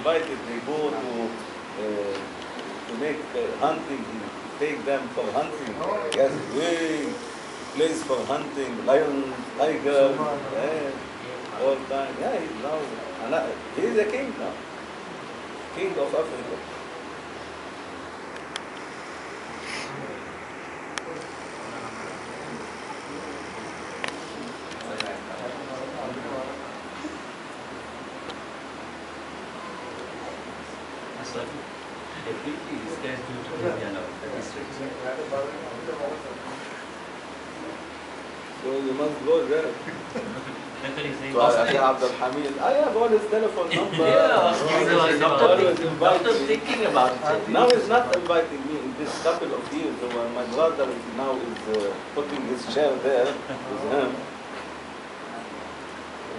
invited, go to uh, to make hunting, take them for hunting. Yes, big place for hunting, lion, tiger, all time. Yeah, he's now, he's a king now, king of Africa. So definitely these guys do to India now, the districts. So you must go there. That's what he's saying. So I Abdul Hamid, I have all his telephone number. Yeah, so I doctor, Always think- doctor thinking about it. Now he's not inviting me in this couple of years. So when my brother is now is uh, putting his chair there with him.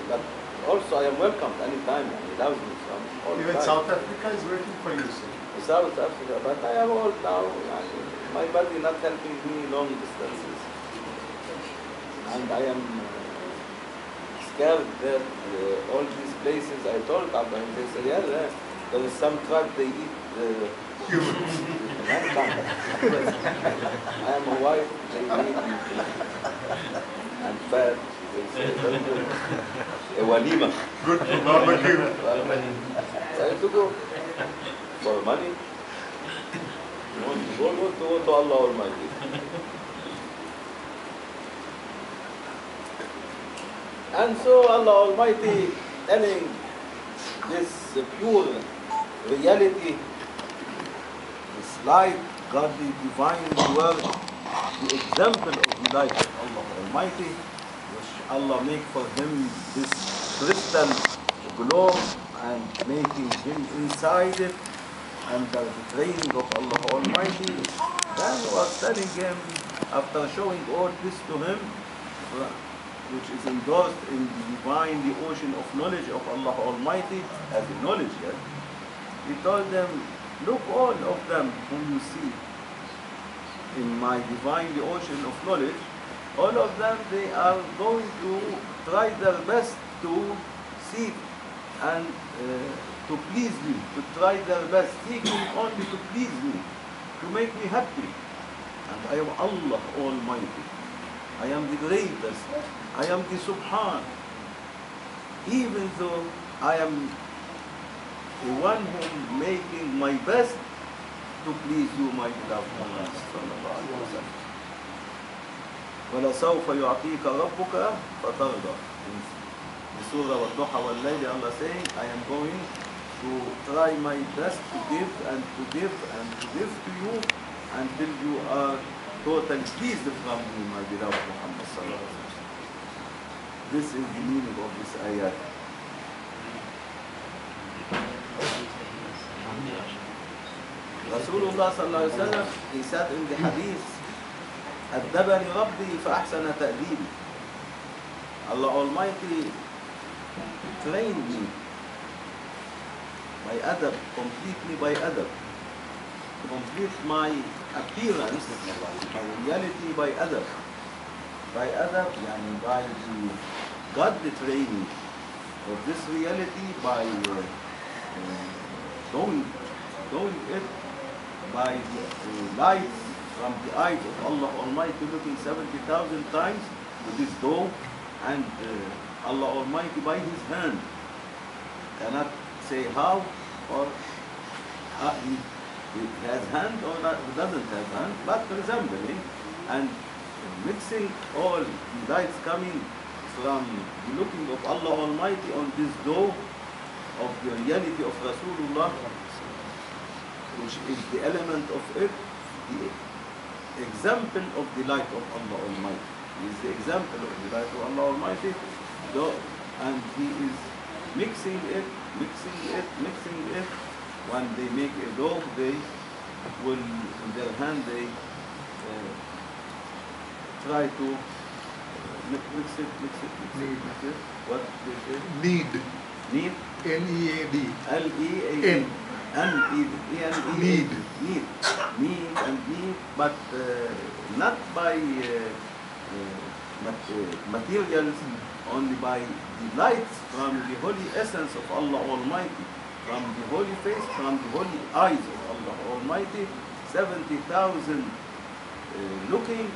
But also I am welcomed anytime. and He loves me some all the Even time. South Africa is working for you, sir. South Africa, but I am old now. and My body not helping me long distances, and I am uh, scared that uh, all these places I told Abraham, they said, yeah, there, there is some tribe they eat. Uh, mankind." I am a wife, they eat and fat. They say, very good. A walima. Good for barbecue. I have to go for money. You want to go, go to, go to Allah Almighty. And so Allah Almighty telling this pure reality, this light, godly, divine word, the example of the light of Allah Almighty, which Allah make for him this crystal globe and making him inside it under the training of Allah Almighty. Then was telling him, after showing all this to him, which is endorsed in the divine, the ocean of knowledge of Allah Almighty, as a knowledge, he told them, look all of them whom you see in my divine, the ocean of knowledge, all of them, they are going to try their best to seek and uh, to please me, to try their best, seeking only to please me, to make me happy. And I am Allah Almighty. I am the greatest. I am the Subhan. Even though I am the one who am making my best to please you, my beloved Muhammad sallallahu alaihi wasallam. ولسوف يعطيك ربك فترضى. In Surah Al-Duha wal-Layli, Allah saying, I am going to try my best to give and to give and to give to you until you are totally pleased from me, my beloved Muhammad sallallahu alaihi wasallam. This is the meaning of this ayat. Rasulullah sallallahu alaihi wasallam, he said in the hadith, أدبني ربي فأحسن تأديبي. Allah Almighty trained me by adab, completely by adab. Complete my appearance, my reality by adab. By adab, yani by the godly training of this reality by uh, uh, it by the uh, light from the eyes of Allah Almighty looking 70,000 times with his door and uh, Allah Almighty by his hand. Cannot say how or he, he has hand or not, doesn't have hand but resembling and mixing all the lights coming from the looking of Allah Almighty on this door of the reality of Rasulullah which is the element of it, the example of the light of Allah Almighty. He is the example of the light of Allah Almighty, though, and he is mixing it, mixing it, mixing it. When they make a dough, they will, in their hand, they uh, try to uh, mix it, mix it, mix it, mix it. What they say? Need. Need N-E-A-D. L E A In. N. N N E. Need. Need. Need and need, but uh, not by uh, uh, uh, materials, only by the lights from the holy essence of Allah Almighty, from the holy face, from the holy eyes of Allah Almighty, 70,000 uh, looking,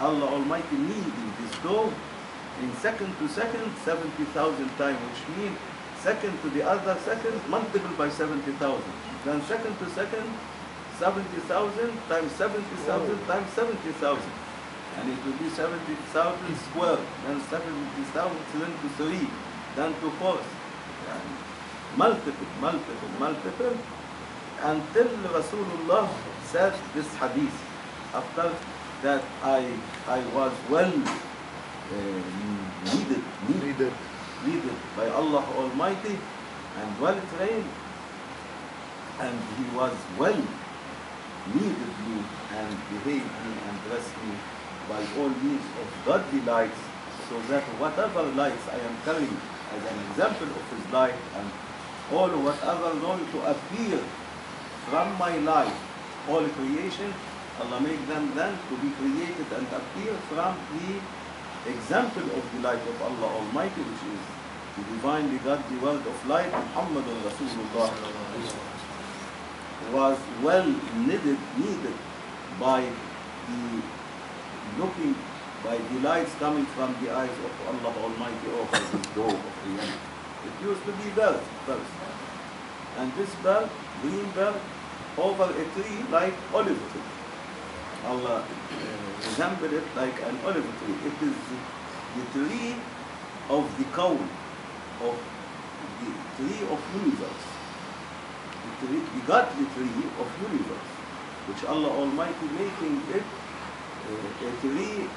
Allah Almighty kneading this dough in second to second, 70,000 times, which means second to the other second, multiplied by 70,000. Then second to second, 70,000 times 70,000 times 70,000. And it will be 70,000 square, then 70,000 to 3, then to 4. Yani multiple, multiple, multiple, until Rasulullah said this hadith. After that I, I was well uh, kneaded, kneaded, Kneaded. by Allah Almighty and well trained and he was well kneaded me and behaved me and dressed me by all means of godly lights so that whatever lights I am carrying as an example of his light and all whatever going to appear from my life, all creation, Allah make them then to be created and appear from the example of the light of Allah Almighty, which is the divine divinely godly word of light, Muhammadun Rasulullah, was well kneaded, kneaded by the looking, by the lights coming from the eyes of Allah Almighty over this door of reality. It used to be bird first. And this bird, green bird, over a tree like olive tree. Allah uh, resembled it like an olive tree. It is the tree of the cone, of the tree of universe. The, tree, the tree of universe, which Allah Almighty making it uh, a tree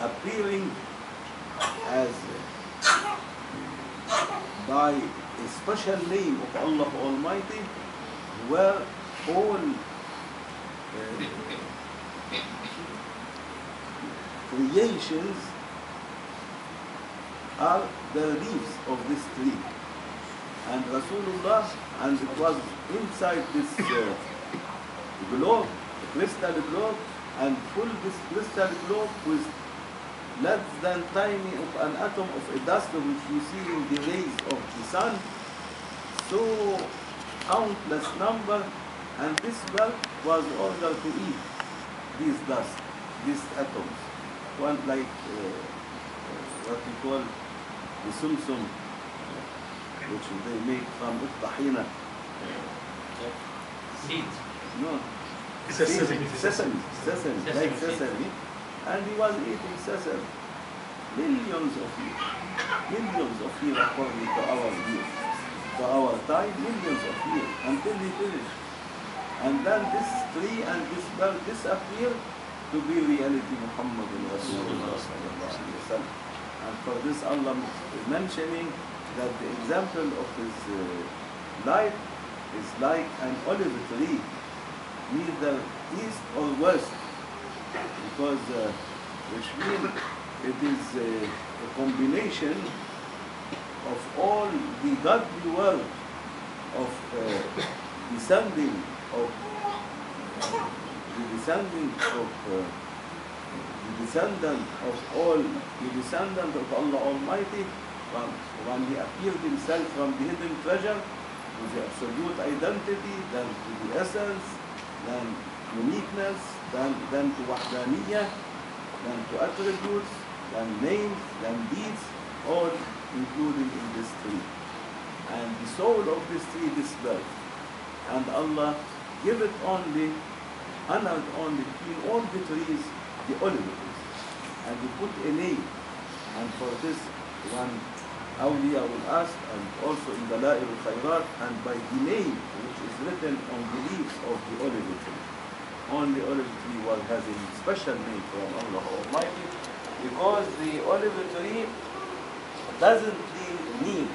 appearing as uh, by a special name of Allah Almighty where all uh, creations are the leaves of this tree. And Rasulullah, and it was inside this uh, globe, crystal globe, and full this crystal globe with less than tiny of an atom of a dust which you see in the rays of the sun, so countless number, and this bird was ordered to eat these dust, these atoms. One like uh, uh, what we call the sumsum, uh, which they make from tahina. Seeds. No, Sesame. sesame, sesame, like Sesame seed. sesame. And he was eating sesame millions of years, millions of years according to our view, to our time, millions of years, until he finished. And then this tree and this bird disappear to be reality Muhammad. And for this Allah is mentioning that the example of his uh, life is like an olive tree, neither east or west, because uh, which means it is a, a combination of all the godly world of uh, descending of the descending of uh, the descendant of all the descendant of Allah Almighty from, when he appeared himself from the hidden treasure to the absolute identity, then to the essence, then uniqueness, then, then to wahdaniyah, then to attributes, then names, then deeds, all included in this tree. And the soul of this tree, this bird. And Allah give it only, honored only between all the trees, the olive trees. And He put a name. And for this one, awliya will ask, and also in the La'il al-Khayrat, and by the name which is written on the leaves of the olive tree. Only olive tree was having special name from Allah Almighty because the olive tree doesn't need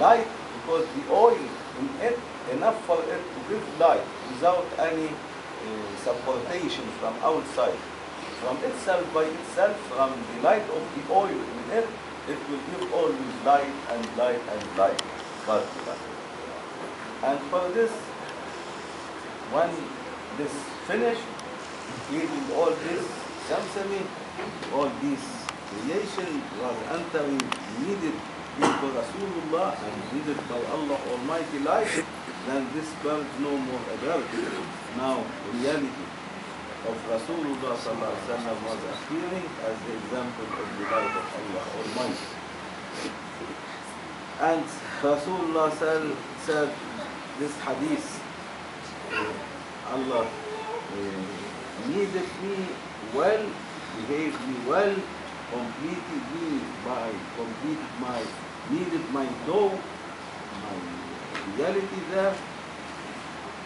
light because the oil in it enough for it to give light without any uh, supportation from outside. From itself by itself, from the light of the oil in it, it will give always light and light and light. And for this, when this finished, eating all this samsami, all this creation was entering, kneaded into Rasulullah and kneaded by Allah Almighty light, then this bird no more a bird. Now reality of Rasulullah was appearing as the example of the light of Allah Almighty. And Rasulullah said, this hadith, uh, Allah uh, kneaded me well, behaved me well, completed me by, completed my, kneaded my dough, my reality there,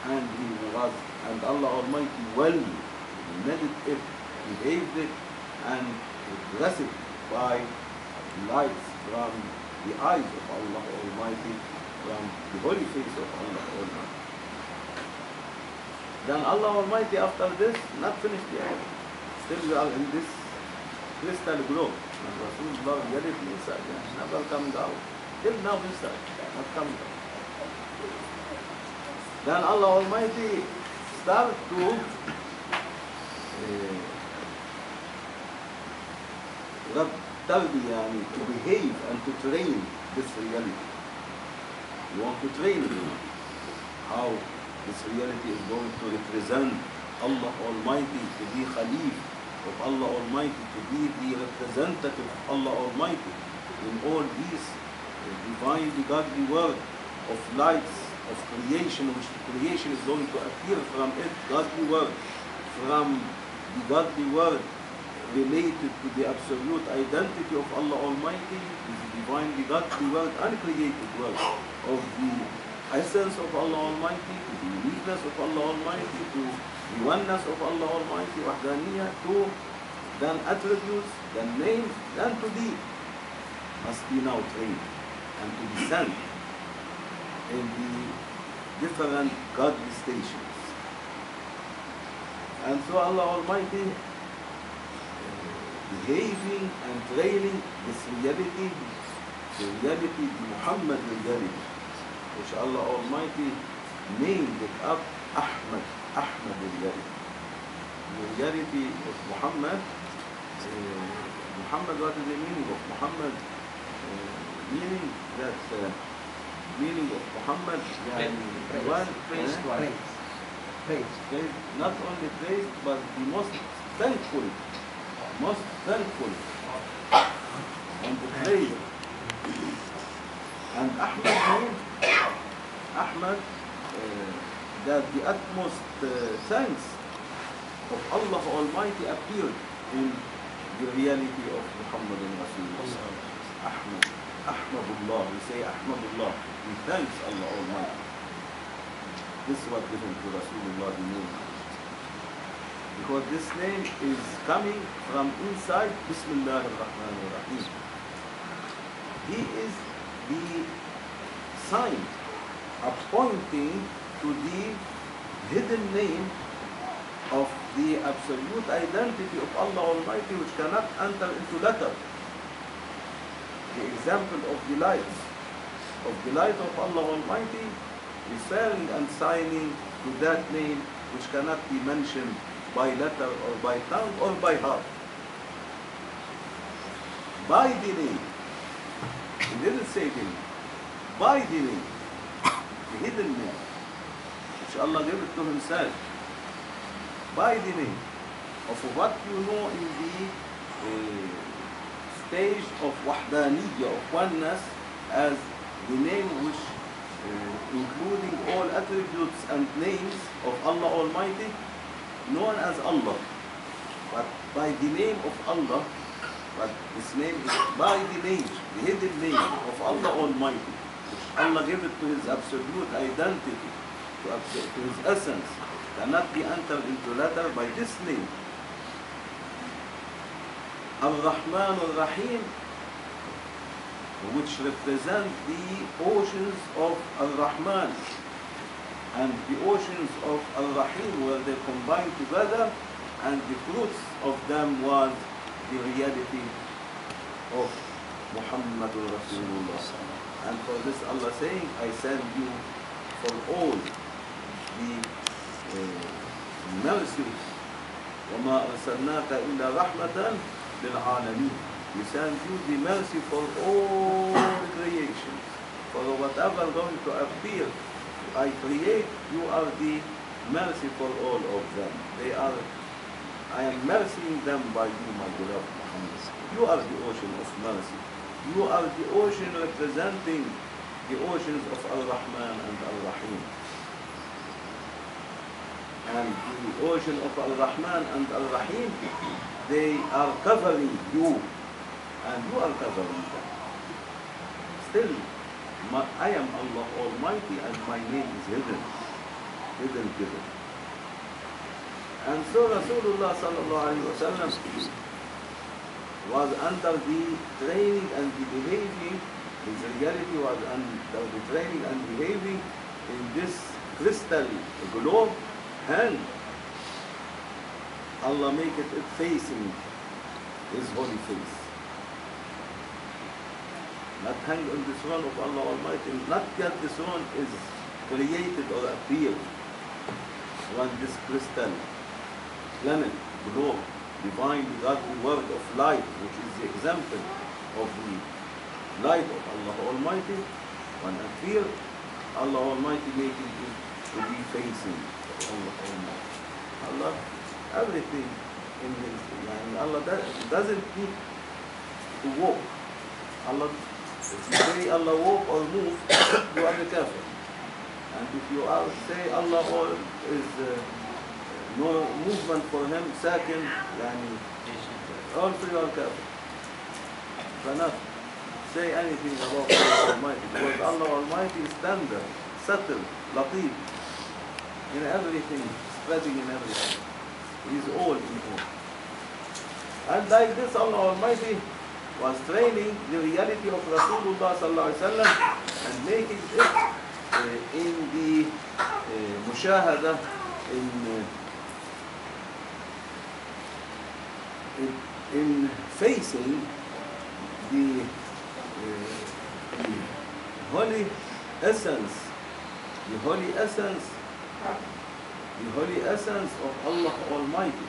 and he was, and Allah Almighty well made it, behaved it, and blessed it by lights from the eyes of Allah Almighty, from the holy face of Allah Almighty. Then Allah Almighty after this, not finished yet. Still we are in this crystal globe. And Rasulullah reality inside, never coming out. Till now inside, not coming out Then Allah Almighty start to uh, رب تربية يعني to behave and to train this reality. You want to train it. how this reality is going to represent Allah Almighty to be Khalif of Allah Almighty, to be the representative of Allah Almighty in all these uh, divine, godly word of lights, of creation, which the creation is going to appear from it, godly word, from the godly word related to the absolute identity of Allah Almighty, the divine, the godly word, uncreated word of the essence of Allah Almighty, to the uniqueness of Allah Almighty, to the oneness of Allah Almighty, wahdaniyah, to then attributes, then names, then to be must be now trained and to descend in the different godly stations. And so Allah Almighty behaving and training this reality, the reality, the Muhammad reality, which Allah Almighty named it up Ahmad, Ahmad reality. The reality of Muhammad, uh, Muhammad, what is the meaning of Muhammad? Uh, meaning that uh, meaning of Muhammad, yani Praise. one, Praise eh? to Allah. Praise. Praise, not only praised, but the most thankful, most thankful, and the praise. And Ahmad means, Ahmad, uh, that the utmost uh, thanks of Allah Almighty appeared in the reality of Muhammad Rasulullah. Ahmad, Ahmadullah, we say Ahmadullah, we thanks Allah Almighty. This is what given to Rasulullah the name. Because this name is coming from inside Bismillah ar-Rahman ar-Rahim. He is the sign appointing to the hidden name of the absolute identity of Allah Almighty which cannot enter into letter. The example of the light, of the light of Allah Almighty referring and signing to that name which cannot be mentioned by letter or by tongue or by heart. By the name. He didn't say the name. By the name. The hidden name. Which Allah gave it to himself. By the name. Of what you know in the uh, stage of wahdaniyya, of oneness, as the name which uh, including all attributes and names of Allah Almighty, known as Allah. But by the name of Allah, but this name is by the name, the hidden name of Allah Almighty, Allah gave it to His absolute identity, to, to His essence, cannot be entered into letter by this name. Ar-Rahman Ar-Rahim, which represent the oceans of Ar-Rahman and the oceans of Ar-Rahim where they combined together and the fruits of them was the reality of Muhammadur Rasulullah. And for this Allah saying, I send you for all the uh, mercy وما أرسلناك إلا رحمة lil alamin. We thank you, the mercy for all the creations. For whatever going to appear, I create, you are the mercy for all of them. They are, I am mercying them by you, my beloved Muhammad. You are the ocean of mercy. You are the ocean representing the oceans of Al-Rahman and Al-Rahim. And the ocean of Al-Rahman and Al-Rahim they are covering you and you are covering them. Still, my, I am Allah Almighty and my name is hidden, hidden given. And so Rasulullah sallallahu was under the training and the behaving, his reality was under the training and behaving in this crystal globe and Allah make it facing his holy face. Not hang on the throne of Allah Almighty, not yet the throne is created or appeared when this crystal planet, globe, divine godly word of light, which is the example of the light of Allah Almighty, when appear, Allah Almighty making it to be facing Allah Almighty. Allah, everything in His, and Allah does- doesn't need to walk. Allah, if you say Allah walk or move, you are the kafir. And if you are say Allah all is uh, no movement for him, second, yani, also you are kafir. Cannot say anything about Allah Almighty because Allah Almighty is standard, subtle, latif, in everything, spreading in everything. Is all all. And like this, Allah Almighty was training the reality of Rasulullah and making it uh, in the uh, mushahada, in, uh, in, in facing the, uh, the holy essence, the holy essence, the holy essence of Allah Almighty.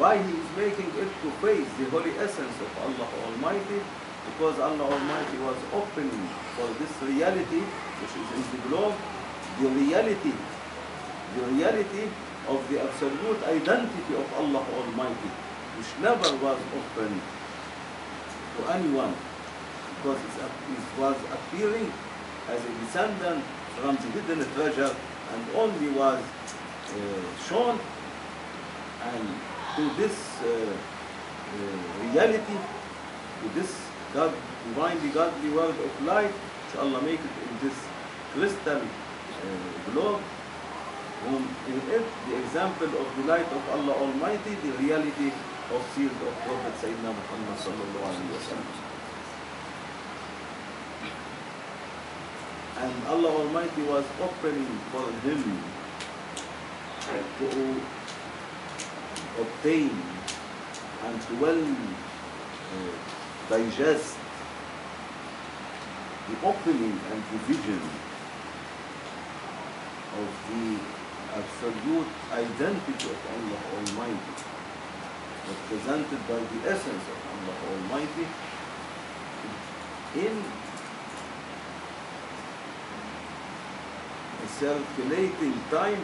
Why he is making it to face the holy essence of Allah Almighty? Because Allah Almighty was opening for this reality, which is in the globe, the reality, the reality of the absolute identity of Allah Almighty, which never was open to anyone, because it was appearing as a descendant from the hidden treasure and only was uh, shown and to this uh, uh, reality, to this God, divinely godly world of light, Allah make it in this crystal uh, globe, whom in it the example of the light of Allah Almighty, the reality of sealed of Prophet Sayyidina Muhammad sallallahu alaihi wasallam. And Allah Almighty was opening for him to obtain and to well uh, digest the opening and the vision of the absolute identity of Allah Almighty, represented by the essence of Allah Almighty in a circulating time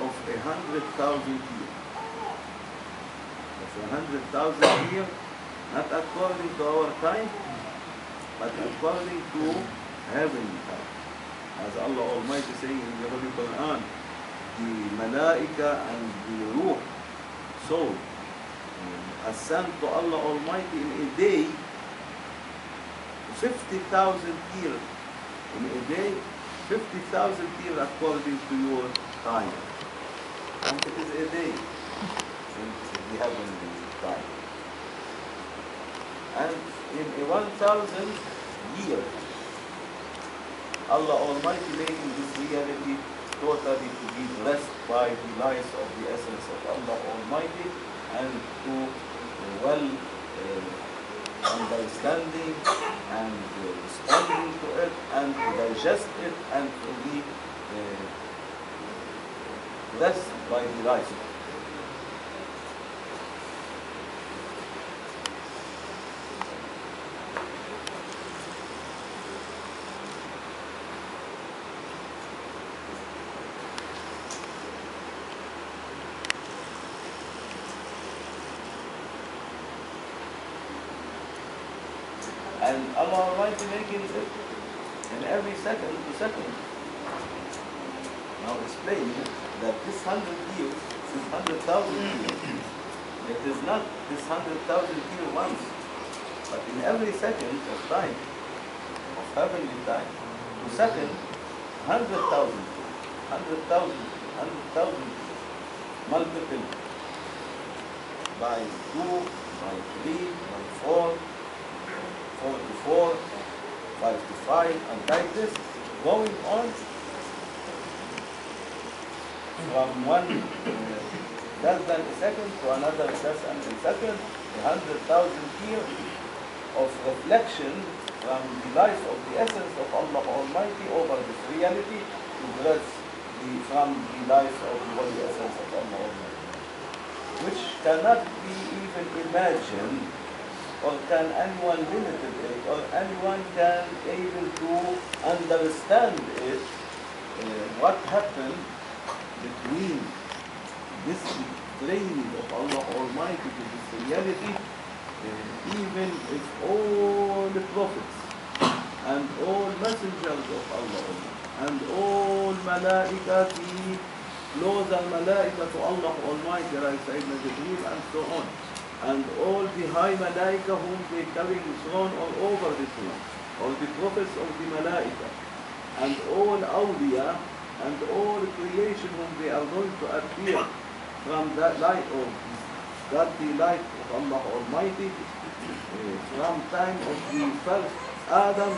of a hundred thousand years. Of a hundred thousand years, not according to our time, but according to heavenly time. As Allah Almighty saying in the Holy Quran, the Malaika and the Ruh soul um, ascend to Allah Almighty in a day 50,000 years. In a day, 50,000 years according to your time. And it is a day in the heavenly time. And in a 1,000 years, Allah Almighty making this reality totally to be blessed by the light of the essence of Allah Almighty and to well uh, understanding and responding to it and to digest it and to be blessed by the light. And Allah Almighty making it in every second to second. Now explaining that this hundred years is hundred thousand years. It is not this hundred thousand year once, but in every second of time, of heavenly time, to second, hundred thousand, hundred thousand, hundred thousand, multiple by two, by three, by four, four to four, five to five, and like this, going on from one uh, less than a second to another less than a second, a hundred thousand years of reflection from the life of the essence of Allah Almighty over this reality to bless the, from the life of the holy essence of Allah Almighty, which cannot be even imagined or can anyone limit it or anyone can able to understand it, uh, what happened between this training of Allah Almighty to this reality, uh, even if all the prophets and all messengers of Allah and all malaikati, closer malaika to Allah Almighty, like Sayyidina Jibreel and so on, and all the high malaika whom they the throne all over this throne, all the prophets of the malaika, and all awliya, and all the creation whom they are going to appear from that light of godly light of Allah Almighty, uh, from time of the first Adam,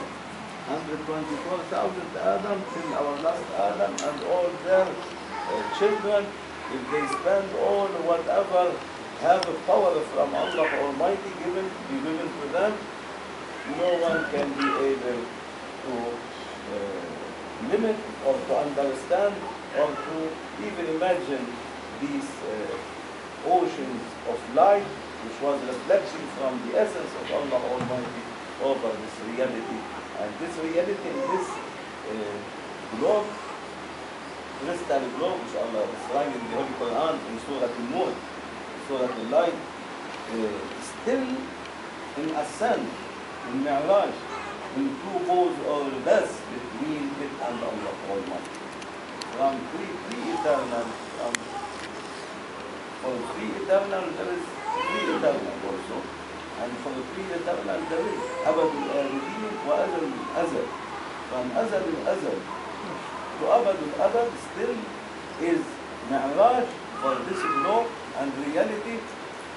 124,000 Adam till our last Adam, and all their uh, children, if they spend all whatever have a power from Allah Almighty given, be given to them, no one can be able to uh, limit or to understand or to even imagine these uh, oceans of light which was reflection from the essence of Allah Almighty over this reality. And this reality this uh, globe, crystal globe, which Allah described in the Holy Quran in Surah صورة اللايت ستيل ان السن المعراج ان تو جوز اور بس بتوين ات اند اون ذا اول مان فروم ثري ثري ايترنال فروم فور ثري ايترنال ذير از ثري ايترنال اولسو اند فور ثري ايترنال ذير از ابد الابدين وازل الازل فروم ازل الازل تو ابد الابد ستيل از معراج فور ذيس جلوب and reality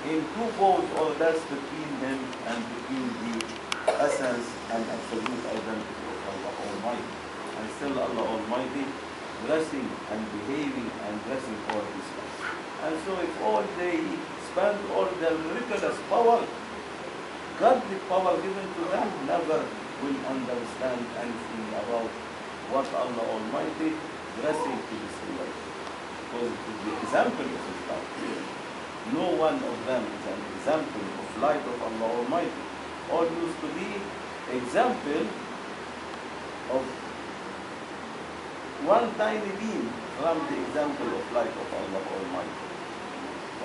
in two bows or less between him and between the essence and absolute identity of Allah Almighty. And still Allah Almighty blessing and behaving and blessing for His life. And so if all they spend all their miraculous power, godly power given to them, never will understand anything about what Allah Almighty blessing to this life. Because is the example His life. No one of them is an example of light of Allah Almighty. All used to be example of one tiny beam from the example of light of Allah Almighty.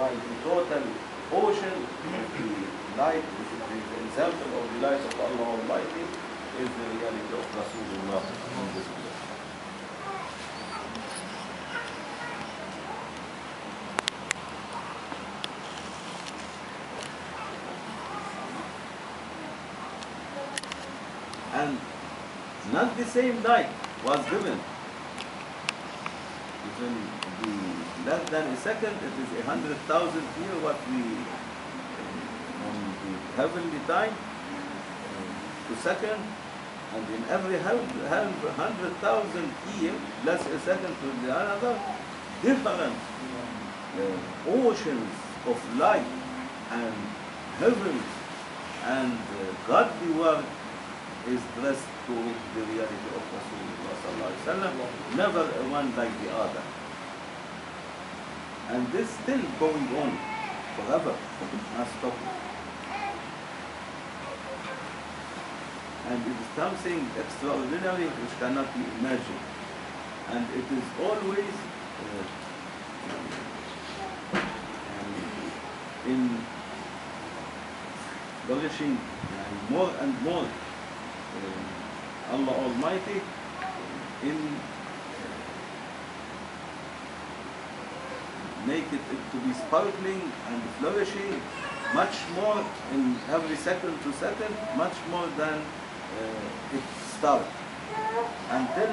While the total ocean of the light, which is the example of the light of Allah Almighty, is the reality of Rasulullah not the same light was given. Even the less than a second, it is a hundred thousand year what we uh, on the heavenly time uh, to second, and in every hundred thousand year, less a second to the another, different uh, oceans of light and heavens and uh, godly work is dressed to the reality of Rasulullah never one like the other. And this still going on forever, not stopping. And it is something extraordinary which cannot be imagined. And it is always uh, um, in flourishing more and more uh, Allah Almighty in make it to be sparkling and flourishing much more in every second to second, much more than uh, it started. Until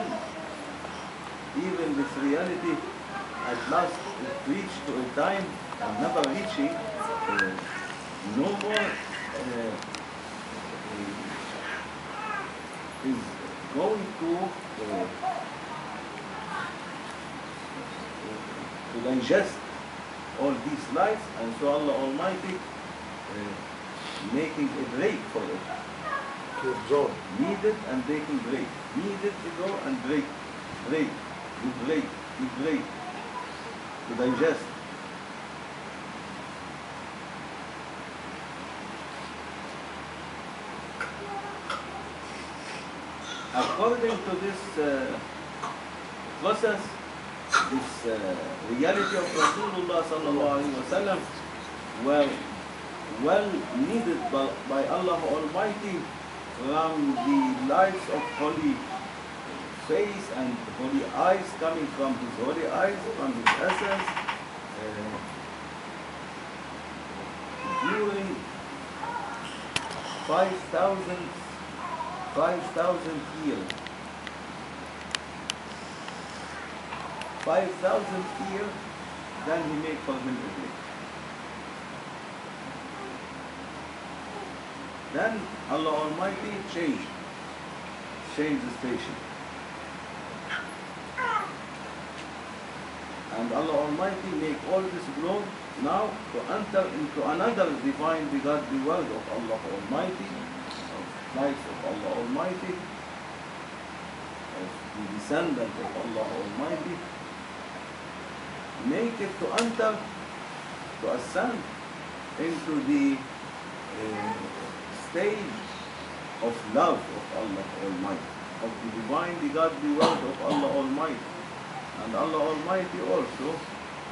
even this reality at last it reached to a time of never reaching uh, no more uh, uh, is going to uh, to digest all these lights and so Allah Almighty uh, making a break for it. To absorb. Needed and taking break. Needed to go and break. Break. You break. You break. To digest. According to this uh, process, this uh, reality of Rasulullah sallallahu wasallam were well kneaded by, by Allah Almighty from the lights of holy face and holy eyes coming from his holy eyes, from his essence, uh, during 5,000 5,000 years. 5,000 years, then he make for. Then Allah Almighty changed, changed the station. And Allah Almighty make all this globe now to enter into another divine begodly world of Allah Almighty, lights of Allah Almighty, of the descendant of Allah Almighty, make it to enter, to ascend into the uh, stage of love of Allah Almighty, of the divine, the godly word of Allah Almighty. And Allah Almighty also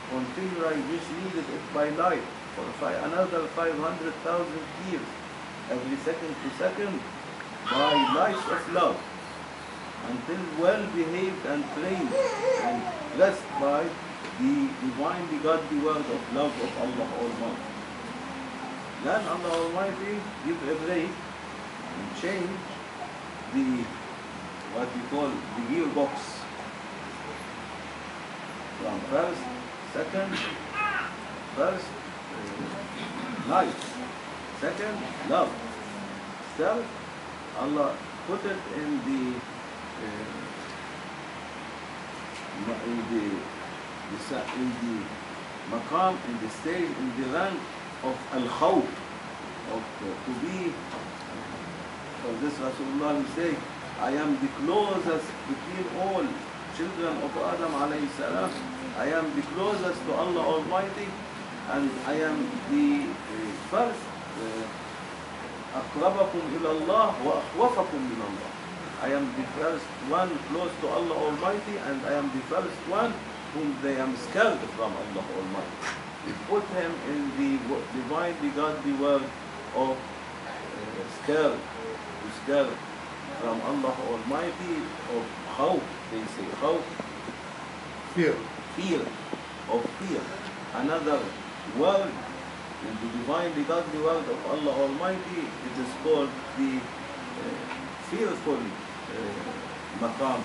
continue continually misleaded it by life for another 500,000 years, every second to second, by lights of love, until well behaved and trained and blessed by the divine, the godly word of love of Allah Almighty. Then Allah Almighty give a break and change the what we call the gearbox from first, second, first uh, light, second love. Third, Allah put it in the uh, in the, in the maqam, in the stage, in the rank of al-khawf, of uh, to be for this Rasulullah will say, I am the closest between all children of Adam alayhi salam. I am the closest to Allah Almighty and I am the uh, first أقربكم إلى الله وأخوفكم من الله. I am the first one close to Allah Almighty and I am the first one whom they am scared from Allah Almighty. We put him in the wo- divine, the godly word of uh, scared, to scare from Allah Almighty of khawf, they say khawf, Fear. fear, of fear. Another word in the divine, the godly word of Allah Almighty, it is called the uh, fearful uh, maqam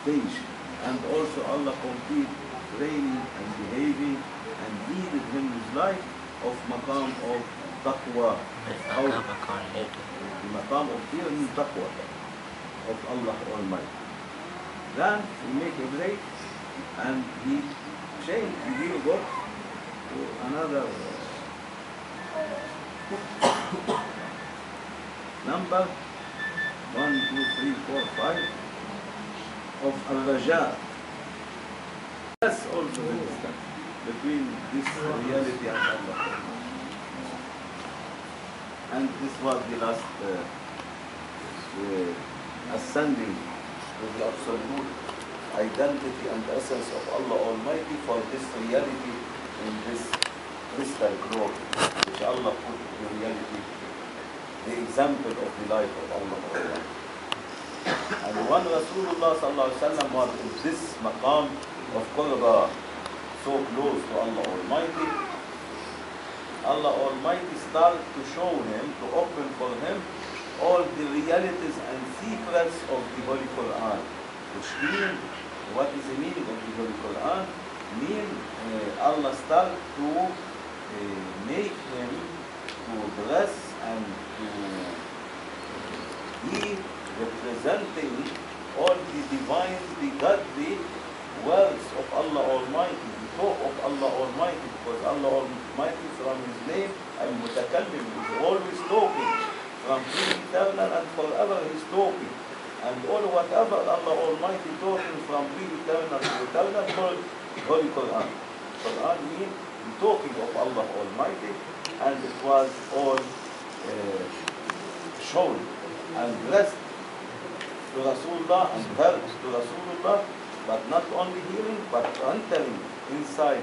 stage. And also Allah complete training and behaving and leaded him his life of maqam of taqwa, of khawf, the maqam of fear and taqwa of Allah Almighty. Then he make a break and he changed the gearbox to another number one, two, three, four, five of Al-Raja. That's also the distance between this reality and Allah. And this was the last uh, uh, ascending to the absolute identity and essence of Allah Almighty for this reality in this crystal which Allah put the reality the example of the life of Allah. And when Rasulullah wasallam was in this maqam of qurba, so close to Allah Almighty, Allah Almighty started to show him, to open for him all the realities and secrets of the Holy Quran, which mean, what is the meaning of the Holy Quran? Mean uh, Allah started to make him to bless and to be representing all the divine, the godly words of Allah Almighty, the talk of Allah Almighty, because Allah Almighty from His name, Al-Mutakallim, is always talking. From pre-eternal and forever He's talking. And all whatever Allah Almighty talking from pre-eternal to eternal called Holy Quran. Quran means talking of Allah Almighty, and it was all uh, shown and blessed to Rasulullah and helped to Rasulullah, but not only hearing, but entering inside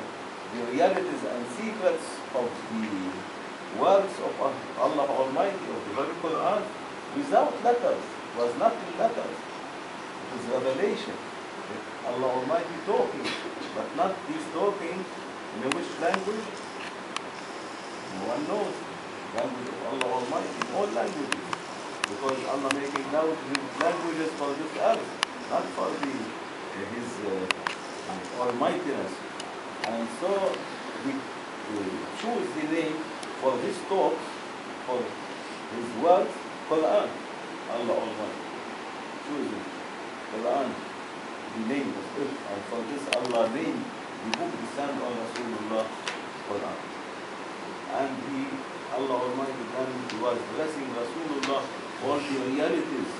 the realities and secrets of the words of Allah Almighty, of the Holy Quran, without letters, was not in letters. It is revelation. Allah Almighty talking, but not this talking in which language? No one knows. Language of Allah Almighty, all languages. Because Allah making now languages for this earth, not for the his uh, almightiness. And so we uh, choose the name for his talks, for his words, Quran. Allah Almighty. Choose it. Quran, the name of it. And for this Allah named the book descend on Rasulullah Quran. And he, Allah Almighty then he was blessing Rasulullah all the realities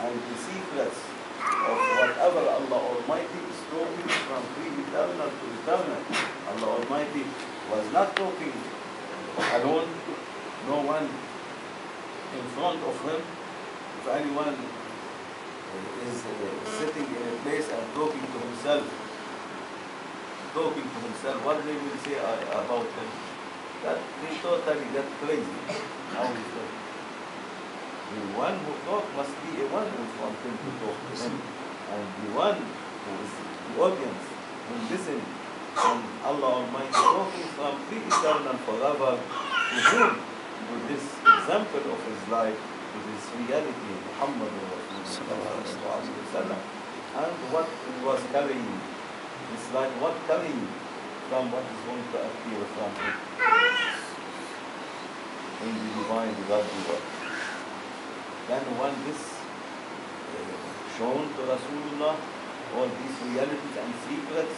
and the secrets of whatever Allah Almighty is talking from pre-eternal to eternal. Allah Almighty was not talking alone, no one in front of him. If anyone is uh, sitting in a place and talking to himself, talking to himself, what they will say about him? That they totally get crazy. How is that? The one who talk must be a one who wants him to talk to him. And the one who is the audience who listen and Allah Almighty talking from pre-eternal forever to whom with this example of his life, with his reality, Muhammad and what he was carrying, his like what coming from what is going to appear from it in the divine, the godly world. Then when this uh, shown to Rasulullah, all these realities and secrets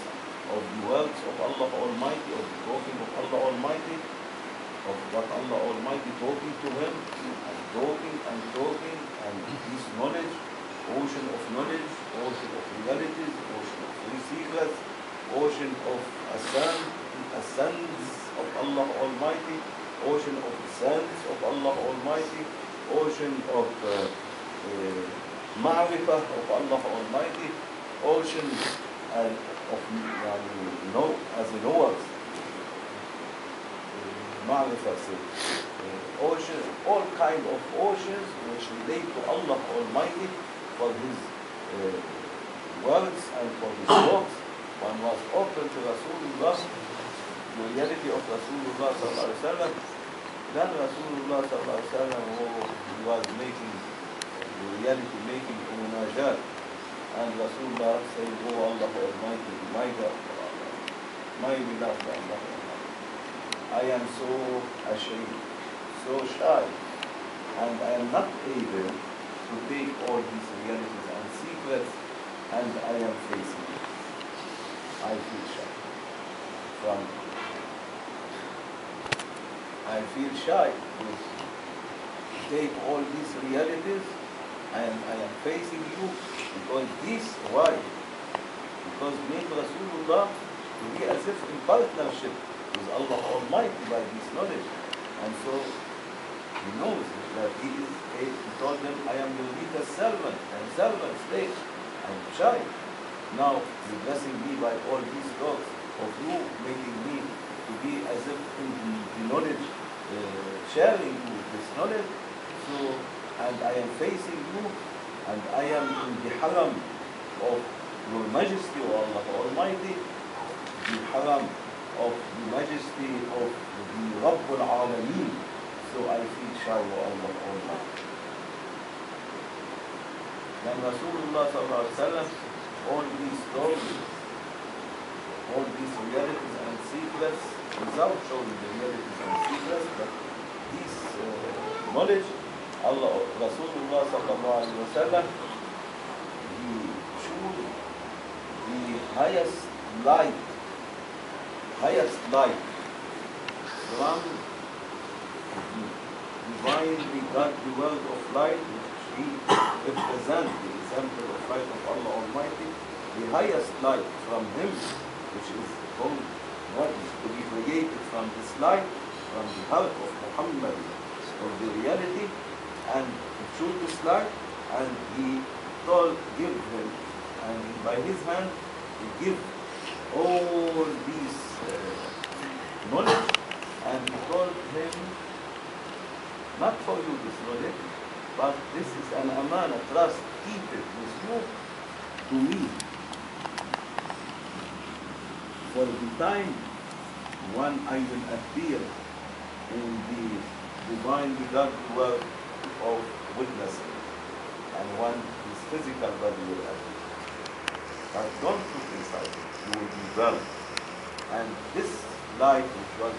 of the words of Allah Almighty, of the talking of Allah Almighty, of what Allah Almighty talking to him, and talking and talking, and this knowledge, ocean of knowledge, ocean of realities, ocean of secrets, ocean of ascends, of Allah Almighty, ocean of descents of Allah Almighty, ocean of uh, uh, ma'rifah of Allah Almighty, ocean of yani, know, as a knowers, ma'rifah uh, all kind of oceans which relate to Allah Almighty for His uh, words and for His works. One was open to Rasulullah, the reality of Rasulullah sallallahu alaihi wasallam. Then Rasulullah sallallahu alaihi wasallam was making the reality, making munajat, and Rasulullah saying, "Oh Allah Almighty, my God, my beloved Allah, I am so ashamed, so shy, and I am not able to take all these realities and secrets, and I am facing it. I feel shy from. I feel shy to take all these realities and I am facing you because this, why? Because make Rasulullah to be as if in partnership with Allah Almighty by this knowledge. And so he knows that he is, he told them, I am weakest servant, am servant, slave, I am shy. Now you blessing me by all these talks of you making me to be as if in the, the knowledge, uh, sharing you this knowledge, So, and I am facing you, and I am in the haram of your majesty, O Allah Almighty, the haram of the majesty of the Rabbul Alameen. So I feel shy, O Allah Almighty. Then Rasulullah wasallam, all these stories, all these realities and secrets, without showing the realities and secrets, but this uh, knowledge, Allah, Rasulullah sallallahu alaihi wasallam, he showed the highest light, highest light from divinely God, the world of light, which he represents the example of light of Allah Almighty, the highest light from him, which is called what is to be created from this light, from the heart of Muhammad, of the reality, and showed this light, and he told, give him, and by his hand, he give all these uh, knowledge, and he told him, not for you this knowledge, but this is an amana, trust, keep it with you to me. For the time when I will appear in the divine God world of witnessing, and when his physical body will appear. But don't look inside it, you will be well. And this life which was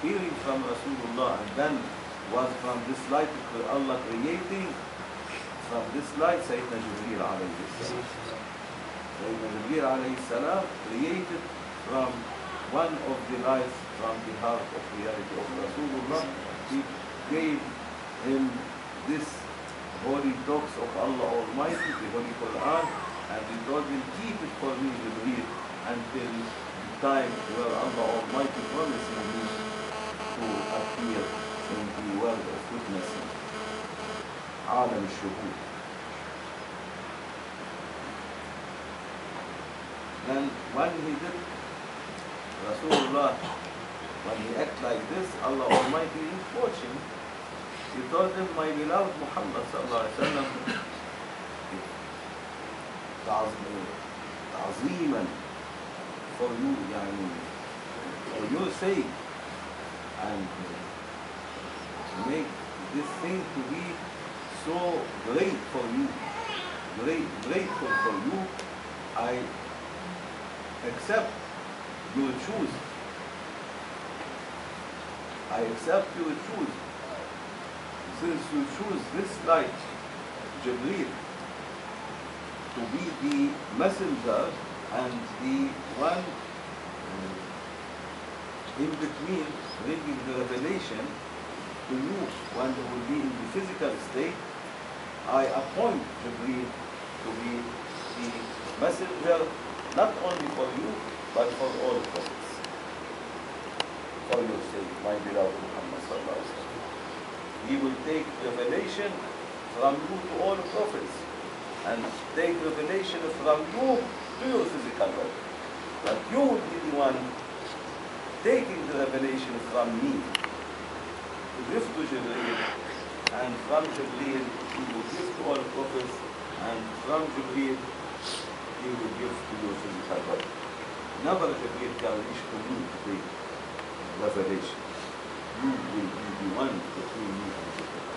appearing from Rasulullah and then was from this light Allah creating from this light Sayyidina Jibreel alayhi salam. Sayyidina Jibreel alayhi salam created from one of the lights from the heart of reality of Rasulullah. He gave him this holy talks of Allah Almighty, the Holy Quran, and he told him, keep it for me, Jibreel, until the time where Allah Almighty promising me to appear in the world of witnessing. عالم الشهود. Then when he did, Rasulullah, when he act like this, Allah Almighty is watching. He told him, my beloved Muhammad sallallahu alaihi wasallam, تعظ- تعظيما for you, يعني, for your sake, and make this thing to be so great for you, great, grateful for you, I accept your choose. I accept your choose. Since you choose this light, Jibreel, to be the messenger and the one in between bringing the revelation to you when you will be in the physical state, I appoint Jibreel to be the messenger not only for you, but for all prophets. For your sake, my beloved Muhammad. He will take revelation from you to all prophets and take revelation from you to your physical body. But you will be the one taking the revelation from me to give to Jibreel, and from Jibreel he will give to all prophets, and from Jibreel he will give to those your physical body. Never Jibreel can reach to to take revelation. You will be the one between me and Jibreel.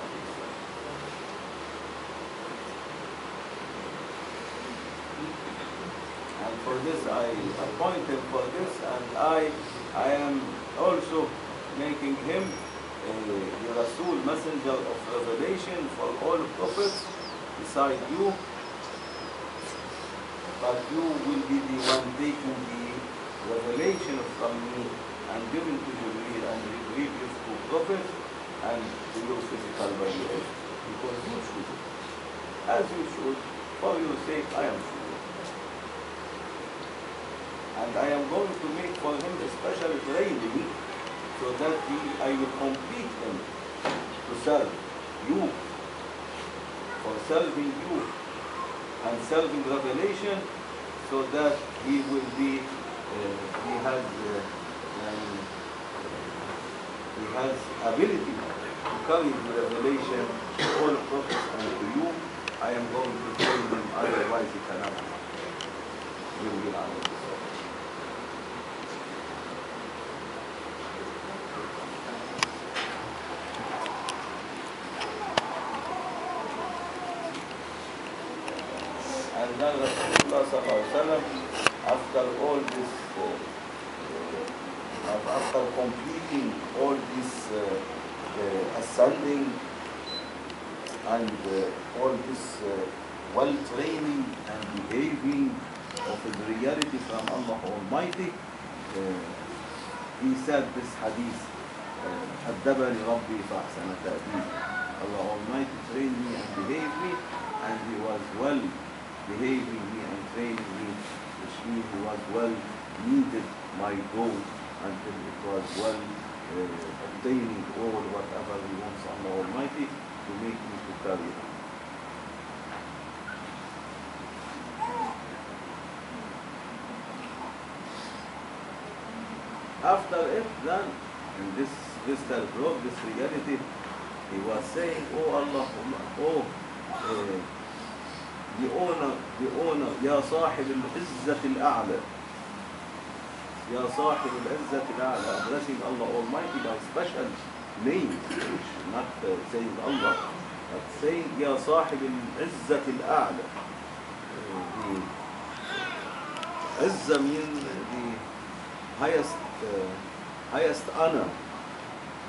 And for this I appoint him for this, and I, I am also making him the Rasul, messenger of revelation for all prophets beside you. But you will be the one taking the revelation from me and giving to Jibreel, and Jibreel gives to prophets and to your physical body. Because you should, as you should, for your sake I am and I am going to make for him a special training so that he, I will complete him to serve you, for serving you and serving revelation so that he will be, uh, he has uh, um, he has ability to carry the revelation to all prophets and to you. I am going to train him, otherwise he cannot. You will understand. Then Rasulullah wasallam, after all this, uh, uh, after completing all this uh, uh, ascending and uh, all this uh, well training and behaving of the reality from Allah Almighty, uh, he said this hadith, uh, أدبني ربي فأحسن تأديبي. Allah Almighty trained me and behaved me, and He was well behaving me and training me, which means He was well kneaded my goal until it was well uh, obtaining all whatever He wants Allah Almighty to make me to carry on. After it, then, in this crystal globe, this reality, he was saying, Oh Allah, oh, uh, the owner, يا صاحب العزة الأعلى. يا صاحب العزة الأعلى, addressing Allah Almighty by special which not uh, saying Allah, but saying يا صاحب العزة الأعلى. Uh, عزة means the highest, uh, highest honor,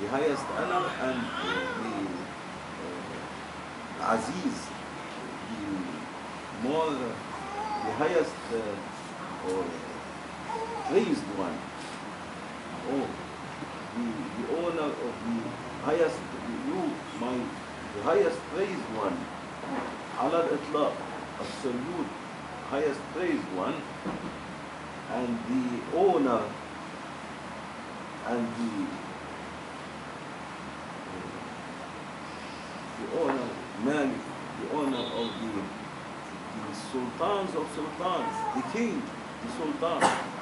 the highest honor and uh, the uh, Aziz, the more, uh, the highest uh, or praised one. Oh, the, the owner of the highest, you, my, the highest praised one. Ala al-Itlaq, absolute, highest praised one. And the owner and the the owner, Malik, the owner of the the sultans of sultans, the king, the sultan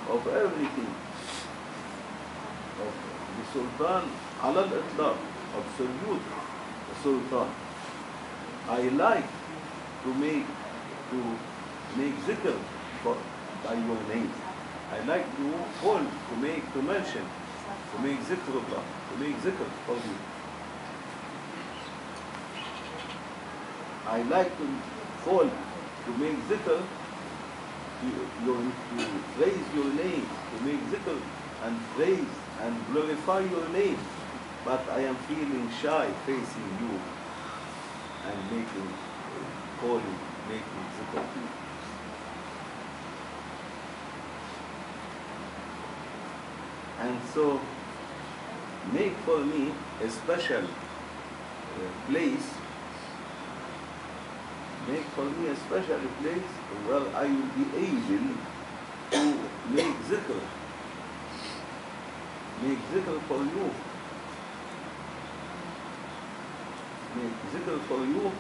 of everything. Of the sultan ala al-itlaq, absolute sultan. I like to make to make zikr for, by your name. I like to call, to make, to mention, to make zikr of Allah, to make zikr of you. I like to call to make zikr, to, your, to your name, to make zikr and praise and glorify your name. But I am feeling shy facing you and making, calling, making zikr to you. And so, make for me a special uh, place, make for me a special place where I will be able to make zikr, make zikr for you, make zikr for you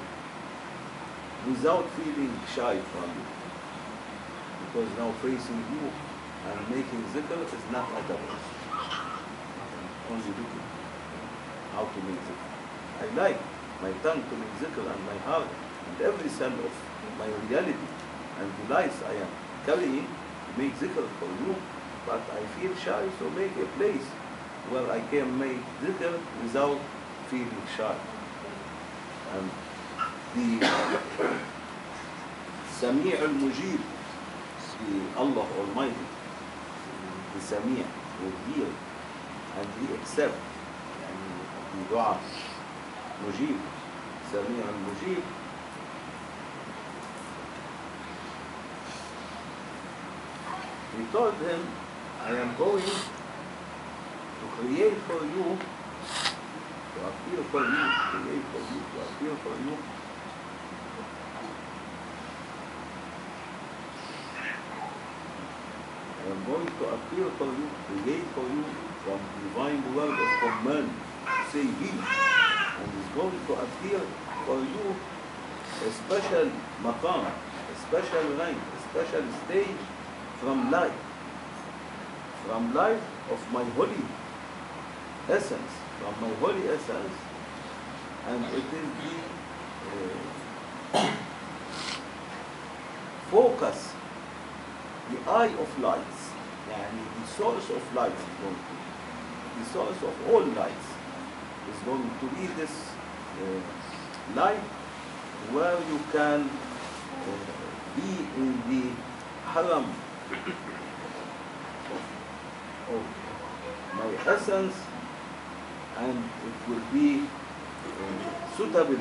without feeling shy from you. Because now facing you and making zikr is not adab. Only looking how to make zikr. I like my tongue to make zikr and my heart and every cell of my reality and the lives I am carrying make zikr for you. But I feel shy, so make a place where I can make zikr without feeling shy. And the Sami' al-Mujib, the Allah Almighty, the Sami' will hear and he accept and the dua Mujib, Sami' al-Mujib. He told him, I am going to create for you, to appear for you, to create for you, to appear for you. I am going to appear for you, create for you from divine word of command, say he, and is going to appear for you a special maqam, a special rank, a special stage from life, from life of my holy essence, from my holy essence, and it is the uh, focus, the eye of lights, and the source of light is going to, the source of all lights is going to be this uh, light where you can uh, be in the haram of my essence and it will be uh, suitable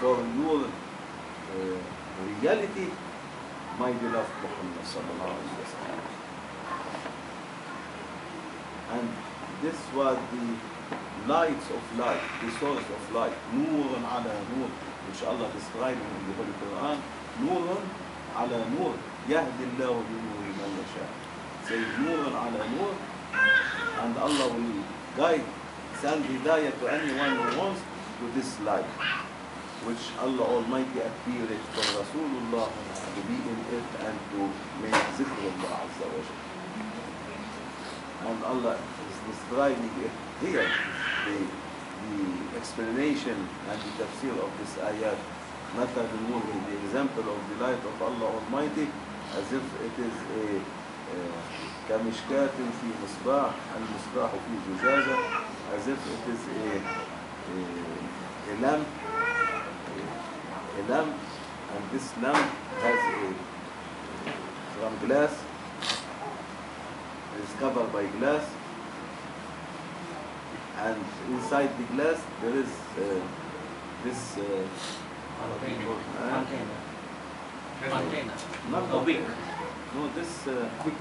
for your uh, reality, my beloved Muhammad sallallahu alaihi wasallam. And this was the lights of light, the source of light, nur ala nur, which Allah described in the Holy Quran, nur ala nur. يهدي الله بنور من يشاء. Say نور على نور, and Allah will guide, send hidayah to anyone who wants to this light, which Allah Almighty appeared for Rasulullah to be in it and to make zikrullah Azza wa Jalla. And Allah is describing it here, the, the explanation and the tafsir of this ayat, مثل النور, the example of the light of Allah Almighty, as if it is a, كمشكاة في مصباح المصباح في زجاجة as if it is a, a, a lamp a lamp and this lamp has a from glass is covered by glass and inside the glass there is uh, this uh, Container. uh, Container. not A wick. no this uh, wick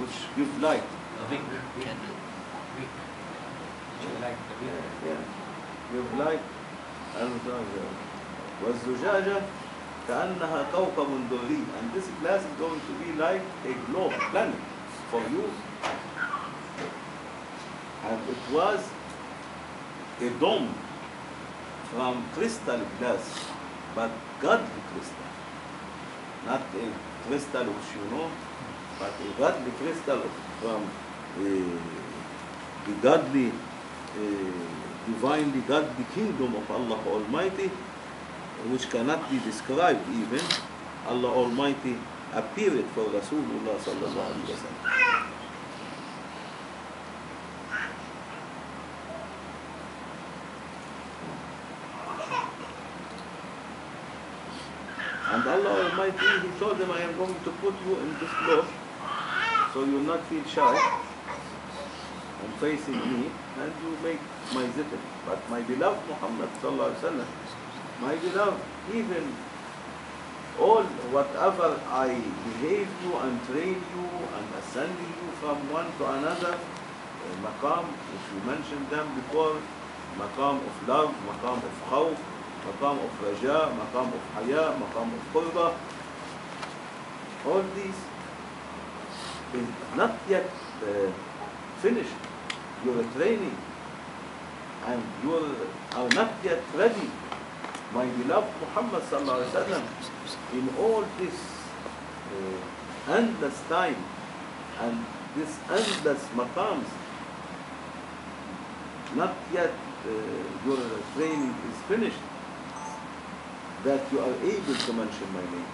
which gives light A wick. Wick. Like the wick. yeah give light and والزجاجة كأنها كوكب دري and this glass is going to be like a globe planet for you and it was a dome from crystal glass but godly crystal not a crystal you know but a godly crystal from uh, the godly uh, divinely godly kingdom of Allah Almighty which cannot be described even, Allah Almighty appeared for Rasulullah sallallahu alaihi wasallam. Almighty, He told them, I am going to put you in this cloth so you will not feel shy and facing me and you make my zikr. But my beloved Muhammad sallallahu alaihi wasallam, my beloved, even all whatever I behave you and train you and ascending you from one to another, uh, maqam, which we mentioned them before, maqam of love, maqam of khawf, maqam of raja, maqam of haya, maqam of qurba, all these is not yet uh, finished. Your training and you are not yet ready my beloved Muhammad sallallahu alaihi wasallam, in all this uh, endless time and this endless maqams, not yet uh, your training is finished, that you are able to mention my name.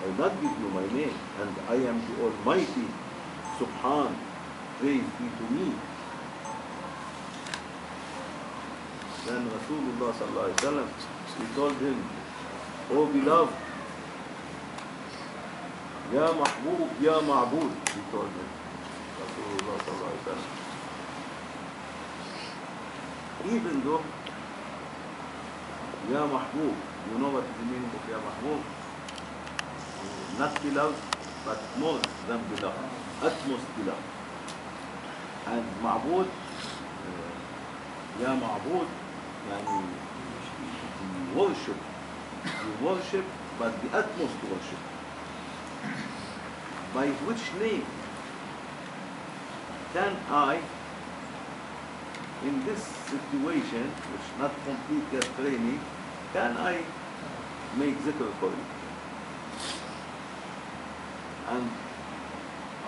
I will not give you my name, and I am the Almighty, Subhan, praise be to me. Then Rasulullah sallallahu alaihi wasallam, he told him, Oh beloved, Ya Mahbub, Ya Ma'bud, he told him. Rasulullah sallallahu alaihi wasallam. Even though Ya Mahbub, you know what is the meaning of Ya Mahbub? Not beloved, but more than beloved, utmost beloved. And uh, Ya Ma'bud, يعني worship, the worship, but the utmost worship. By which name can I, in this situation, which not complete yet training, can I make zikr for you? And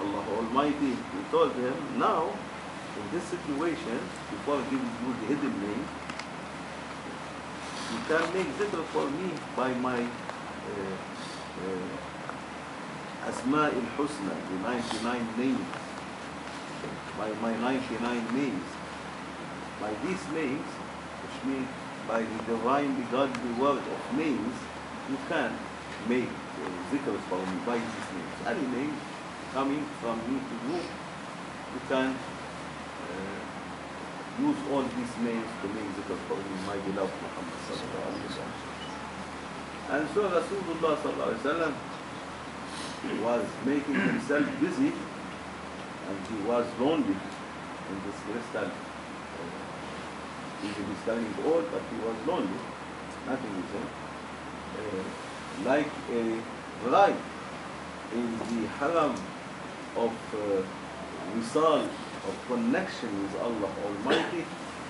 Allah Almighty, told him, now in this situation, before giving you the hidden name, you can make zikr for me by my uh, uh, Asma al-Husna, the 99 names, by my 99 names. By these names, which means by the divinely godly word of names, you can make uh, zikr for me by these names. Any name coming from me to you, you can uh, use all these names to make zikr for me, my beloved Muhammad sallallahu alaihi wasallam. And so Rasulullah sallallahu alaihi wasallam was making himself busy and he was lonely in this crystal. He was standing old, but he was lonely. Nothing is him. Uh, like a bride in the haram of uh, wisal, of connection with Allah Almighty,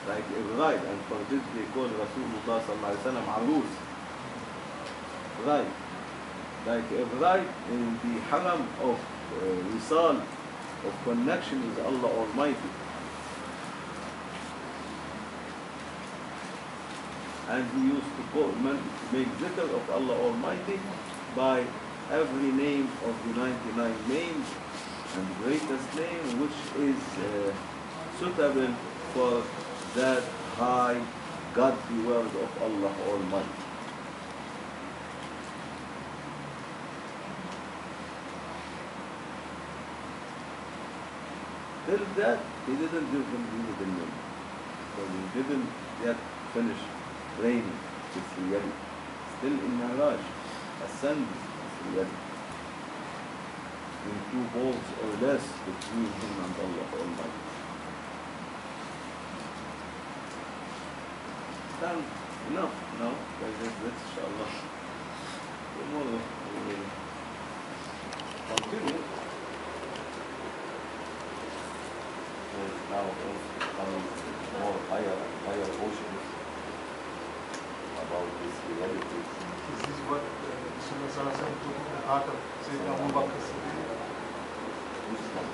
like a bride, and for this they call Rasulullah sallallahu alaihi wasallam arus, bride, like a bride in the haram of uh, of connection with Allah Almighty. And he used to call, make zikr of Allah Almighty by every name of the 99 names and the greatest name which is uh, suitable for that high godly word of Allah Almighty. Till that, he didn't give them the name. So he didn't yet finish training with reality. Still in Miraj, ascend with reality. In two bolts or less between him and Allah Almighty. Then enough now, by this, this inshallah. Tomorrow we will continue. There is now more higher, higher oceans about this reality. This is what uh, Alaihi Wasallam took in the heart of Sayyidina Abu Bakr Siddiq. Islam.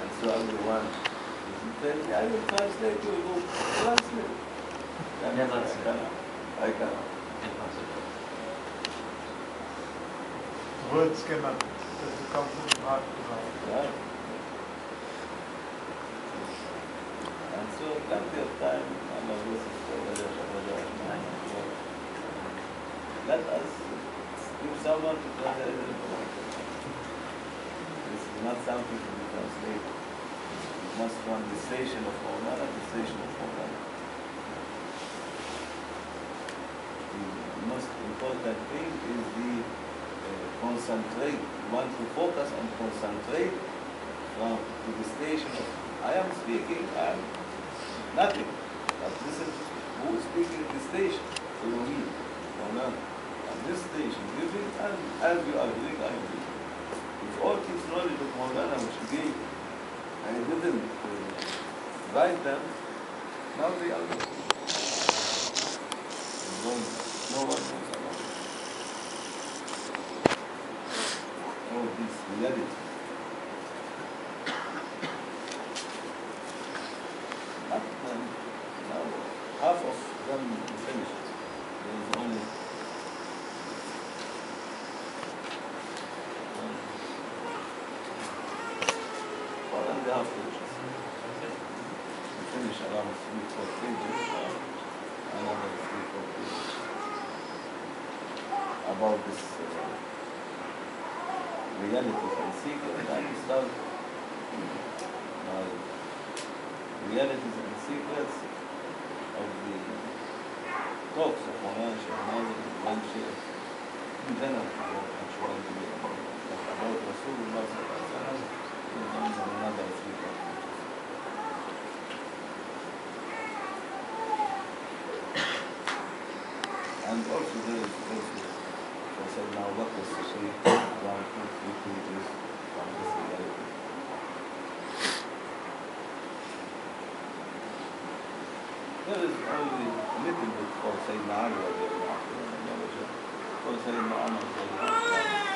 And so everyone telling me, I will translate you, you translate. Can Never I say. cannot. I cannot. Impossible. Words cannot. It has to come from the heart to heart. Right? And so plenty of time, Let us give someone to translate it. This is not something to be translated. It must run the station of Maulana, the station of Maulana. The most important thing is the uh, concentrate. You want to focus and concentrate from the station of I am speaking, am nothing. Listen to who is speaking at the station. Through me, Maulana. At this station, you read and as you are doing, I am doing. With all this knowledge of Maulana which he gave, I didn't uh, write them, now they are listening. No, one knows about it. Oh, this reality. But um, now half of them finished. There is only um, one and a half pages. We finish around three, four pages. Another three, four pages. About this uh, realities and we start realities and secrets of the talks of Shaykh Nazim and in general about about, about Rasulullah then another four pages. And also there is also for Sayyidina Abu Bakr as-Siddiq around two, three pages from this reality. There is only a little bit for Sayyidina Ali for Sayyidina Umar